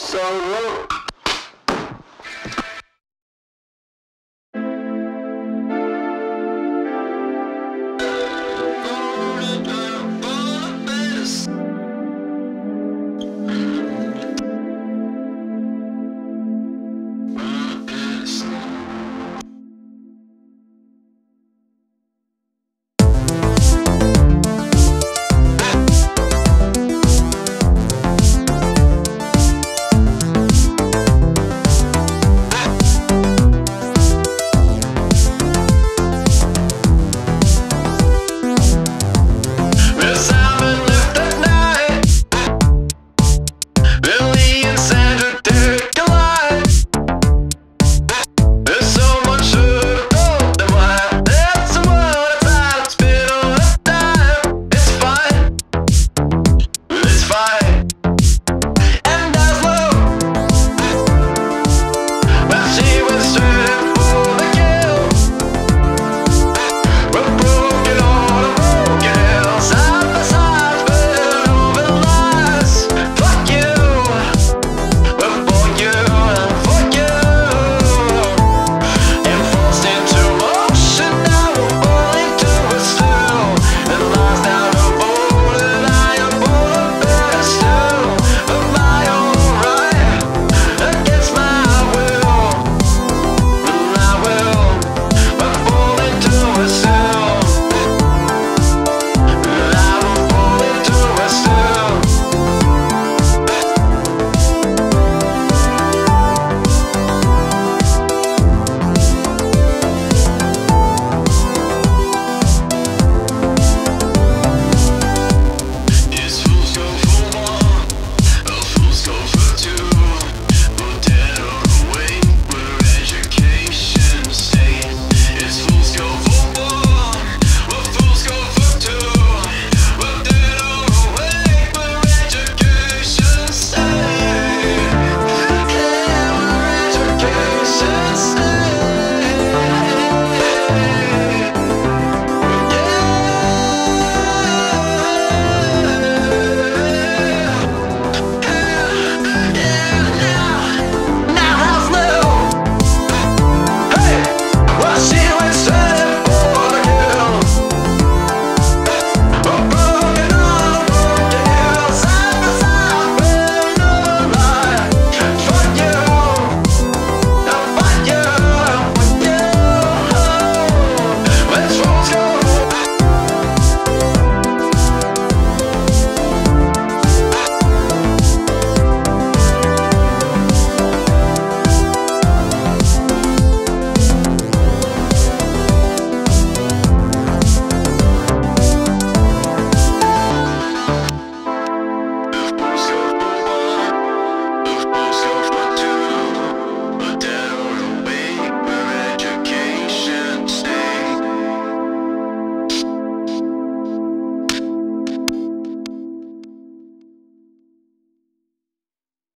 So